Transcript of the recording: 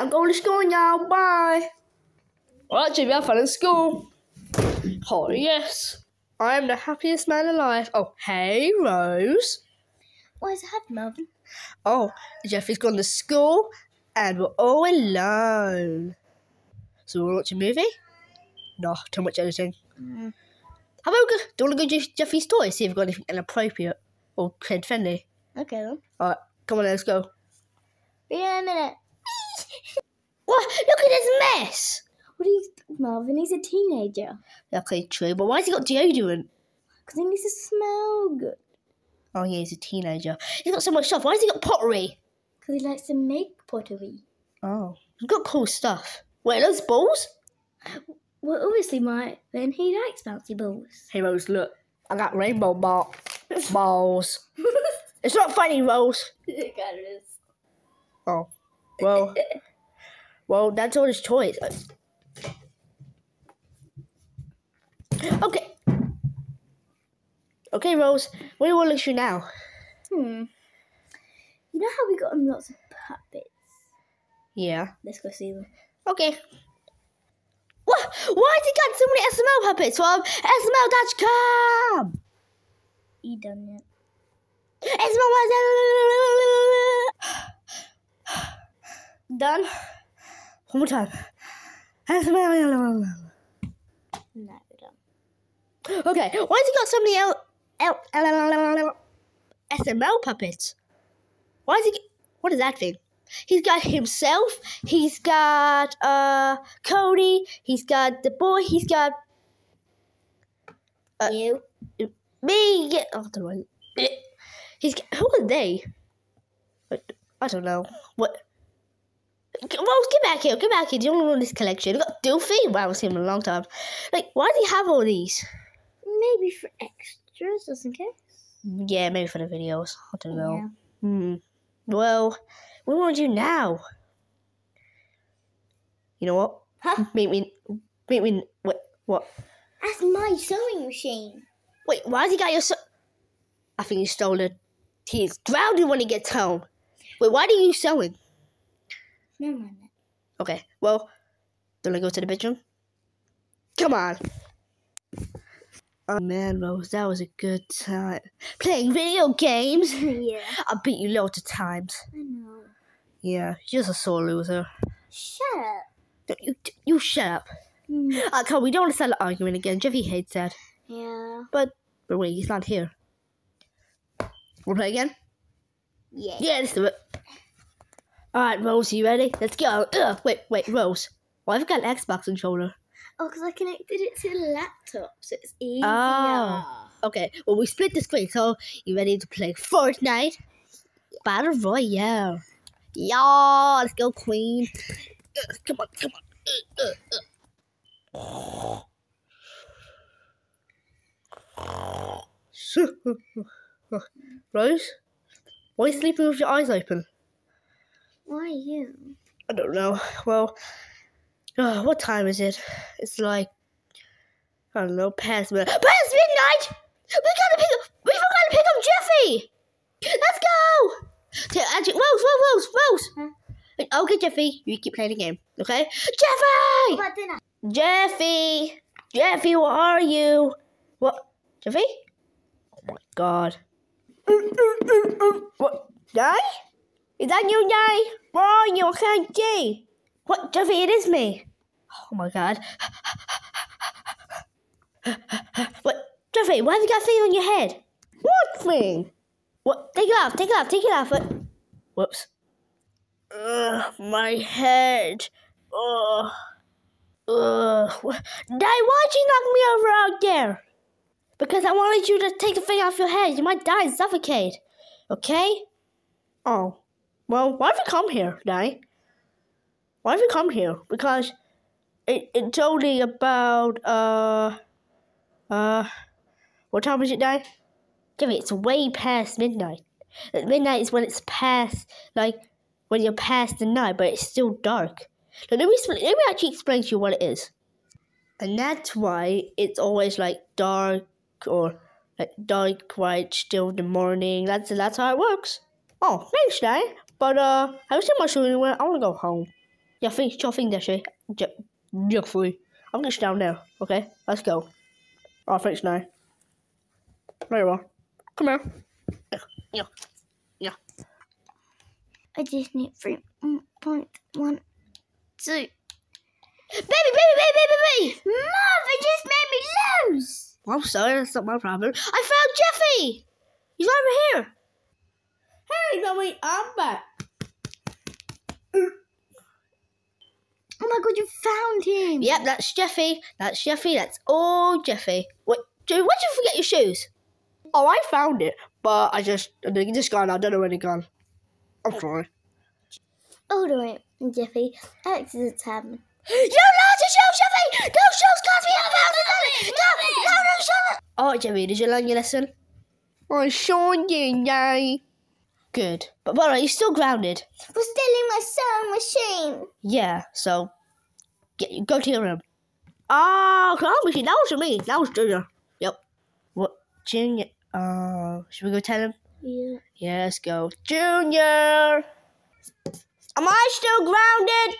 I'm going to school now. Bye. Alright, Jimmy, have fun in school. Oh, yes. I am the happiest man alive. Oh, hey, Rose. What has happened, Marvin? Oh, Jeffy's gone to school and we're all alone. So we'll watch a movie? No, too much editing. Mm. How about we go, do you want to go to Jeffy's toy, see if we've got anything inappropriate or kid friendly? Okay then. Alright, come on, let's go. Be in a minute. What? Look at this mess! What are you, Marvin? He's a teenager. Okay, true, but why has he got deodorant? Because he needs to smell good. Oh, yeah, he's a teenager. He's got so much stuff. Why has he got pottery? Because he likes to make pottery. Oh, he's got cool stuff. Wait, those balls? Well, obviously, my then he likes bouncy balls. Hey, Rose, look. I got rainbow ball balls. It's not funny, Rose. it kind of is. Oh, well, well, that's all his toys. Okay. Okay, Rose. What do you want to show now? Hmm. You know how we got him lots of puppets? Yeah. Let's go see them. Okay. What? Why did he got so many SML puppets from SML.com? He done it. SML was Done. One more time. No. Okay, why has he got so many L, L, L, L, L, L, SML puppets? Why is he? What is that thing? He's got himself. He's got uh Cody. He's got the boy. He's got Uh, you? me. Oh, the right. He's who are they? I don't know. What? Well, get back here. Get back here. Do you want to run this collection? You got Doofy. Wow, I've seen him in a long time. Like, why do you have all these? Maybe for extras, just in case. Yeah, maybe for the videos. I don't know. Yeah. Hmm. Well, what do you want to do now? You know what? Huh? Meet me. Meet me. What? What? That's my sewing machine. Wait, why has he got your? So- I think he stole it. He's grounded when he gets home. Wait, why are you sewing? Never mind that. Okay. Well, don't I go to the bedroom? Come on. Oh man, Rose, that was a good time. Playing video games. yeah. I beat you loads of times. I know. Yeah, you're just a sore loser. Shut up. Don't you, you shut up. Mm. Uh, come on, we don't want to start an argument again. Jeffy hates that. Yeah. But, but wait, he's not here. We'll play again? Yeah. Yeah, let's do it. Alright, Rose, you ready? Let's go. Ugh, wait, wait, Rose. Why have you got an Xbox controller? Oh, because I connected it to the laptop, so it's easier. Oh. Okay, well, we split the screen, so you ready to play Fortnite? Battle Royale. Yeah, let's go, Queen. Ugh, come on, come on. Ugh, ugh, ugh. Rose? Why are you sleeping with your eyes open? Why you? I don't know. Well, uh, what time is it? It's like I don't know, past midnight. Past midnight! We gotta pick up. We forgot to pick up Jeffy. Let's go. Actually, Rose, Rose, Rose, Rose. Okay, Jeffy, you keep playing the game, okay? Jeffy, What dinner? Jeffy, Jeffy, where are you? What, Jeffy? Oh my God. What, Guy? Is that you, Guy? Where are you? I can't see. What, Jeffy? It is me. Oh my God. What, Jeffy? Why have you got a thing on your head? What thing? What? Take it off. Take it off. Take it off. What? Whoops. Ugh, my head. Ugh. Ugh. Dad, why'd you knock me over out there? Because I wanted you to take the thing off your head. You might die and suffocate. Okay? Oh. Well, why have you come here, Dad? Why have you come here? Because it, it's only about, uh, uh, what time is it, Dad? Jimmy, it's way past midnight. Midnight is when it's past, like, when you're past the night, but it's still dark. Now, let me, let me actually explain to you what it is. And that's why it's always, like, dark or, like, dark, white, still in the morning. That's, that's how it works. Oh, thanks, Dad. But, uh, have you seen my show anywhere? I want to go home. Jeffrey, it's your thing, Jeffrey. Je- Jeffrey. I'm going to down now, okay? Let's go. Oh, thanks, now. There you are. Come here. Yeah, yeah. I just need three point one two. Baby, baby, baby, baby, baby! Mom, it just made me lose. I'm sorry, that's not my problem. I found Jeffy! He's over here. Hey, Mummy, I'm back. Oh my god, you found him. Yep, that's Jeffy. That's Jeffy. That's all Jeffy. What? Dude, where'd you forget your shoes? Oh, I found it, but I just they just gone. I don't know where they gone. I'm sorry. Hold on, Jeffy. Alex is a tab. You lost your shoes, Jeffy. Those shoes cost me a thousand dollars. No, no, no, shut up. Oh, Jeffy, did you learn your lesson? I sure did, Yay. Good, but the you're still grounded. For stealing my sewing machine. Yeah, so get go to your room. Oh, machine. that was me. That was Junior. Yep. What Junior? Uh, should we go tell him? Yeah. Yeah, let's go. Junior! Am I still grounded?